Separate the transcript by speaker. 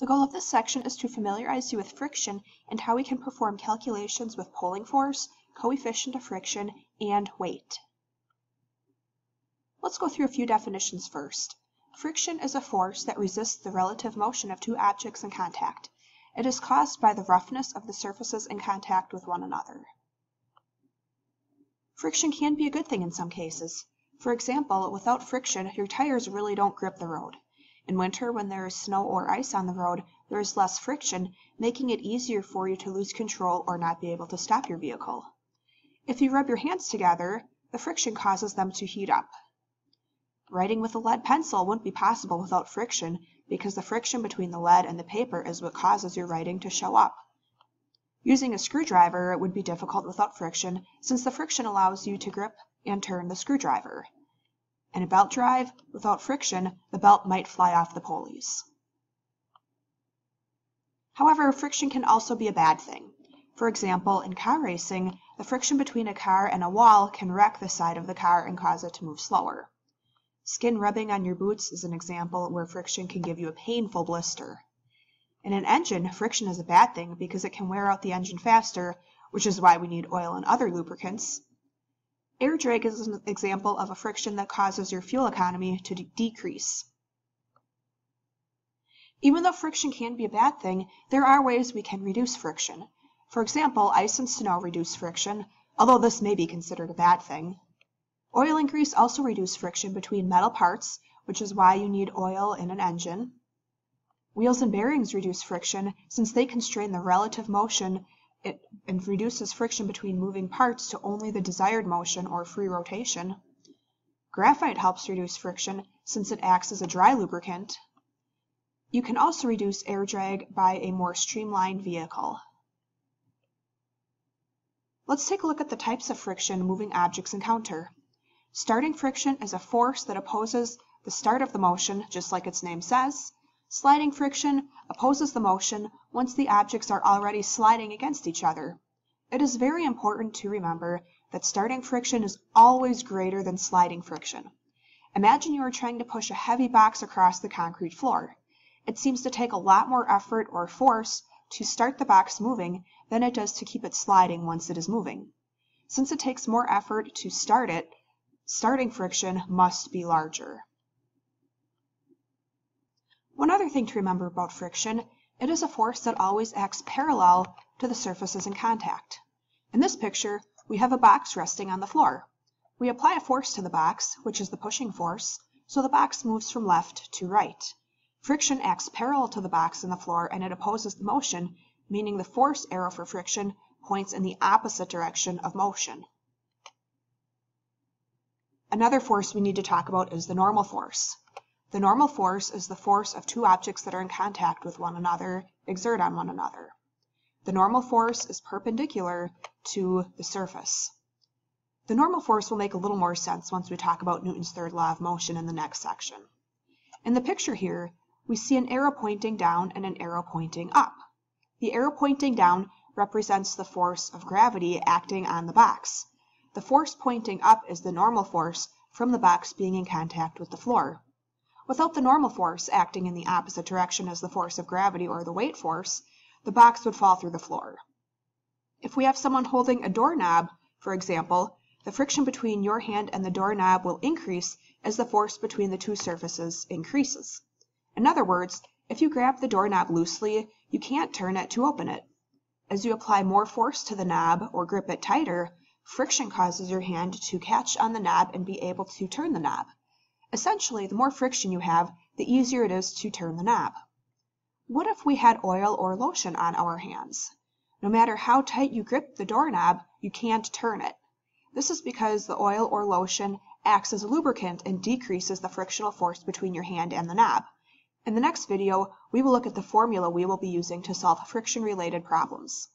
Speaker 1: The goal of this section is to familiarize you with friction and how we can perform calculations with pulling force, coefficient of friction, and weight. Let's go through a few definitions first. Friction is a force that resists the relative motion of two objects in contact. It is caused by the roughness of the surfaces in contact with one another. Friction can be a good thing in some cases. For example, without friction, your tires really don't grip the road. In winter, when there is snow or ice on the road, there is less friction, making it easier for you to lose control or not be able to stop your vehicle. If you rub your hands together, the friction causes them to heat up. Writing with a lead pencil wouldn't be possible without friction because the friction between the lead and the paper is what causes your writing to show up. Using a screwdriver it would be difficult without friction since the friction allows you to grip and turn the screwdriver. In a belt drive, without friction, the belt might fly off the pulleys. However, friction can also be a bad thing. For example, in car racing, the friction between a car and a wall can wreck the side of the car and cause it to move slower. Skin rubbing on your boots is an example where friction can give you a painful blister. In an engine, friction is a bad thing because it can wear out the engine faster, which is why we need oil and other lubricants. Air drag is an example of a friction that causes your fuel economy to de decrease. Even though friction can be a bad thing, there are ways we can reduce friction. For example, ice and snow reduce friction, although this may be considered a bad thing. Oil and grease also reduce friction between metal parts, which is why you need oil in an engine. Wheels and bearings reduce friction since they constrain the relative motion it, and reduces friction between moving parts to only the desired motion or free rotation. Graphite helps reduce friction since it acts as a dry lubricant. You can also reduce air drag by a more streamlined vehicle. Let's take a look at the types of friction moving objects encounter. Starting friction is a force that opposes the start of the motion, just like its name says. Sliding friction opposes the motion once the objects are already sliding against each other. It is very important to remember that starting friction is always greater than sliding friction. Imagine you are trying to push a heavy box across the concrete floor. It seems to take a lot more effort or force to start the box moving than it does to keep it sliding once it is moving. Since it takes more effort to start it, starting friction must be larger. One other thing to remember about friction, it is a force that always acts parallel to the surfaces in contact. In this picture, we have a box resting on the floor. We apply a force to the box, which is the pushing force, so the box moves from left to right. Friction acts parallel to the box in the floor and it opposes the motion, meaning the force arrow for friction points in the opposite direction of motion. Another force we need to talk about is the normal force. The normal force is the force of two objects that are in contact with one another exert on one another. The normal force is perpendicular to the surface. The normal force will make a little more sense once we talk about Newton's third law of motion in the next section. In the picture here, we see an arrow pointing down and an arrow pointing up. The arrow pointing down represents the force of gravity acting on the box. The force pointing up is the normal force from the box being in contact with the floor. Without the normal force acting in the opposite direction as the force of gravity or the weight force, the box would fall through the floor. If we have someone holding a doorknob, for example, the friction between your hand and the doorknob will increase as the force between the two surfaces increases. In other words, if you grab the doorknob loosely, you can't turn it to open it. As you apply more force to the knob or grip it tighter, Friction causes your hand to catch on the knob and be able to turn the knob. Essentially, the more friction you have, the easier it is to turn the knob. What if we had oil or lotion on our hands? No matter how tight you grip the doorknob, you can't turn it. This is because the oil or lotion acts as a lubricant and decreases the frictional force between your hand and the knob. In the next video, we will look at the formula we will be using to solve friction-related problems.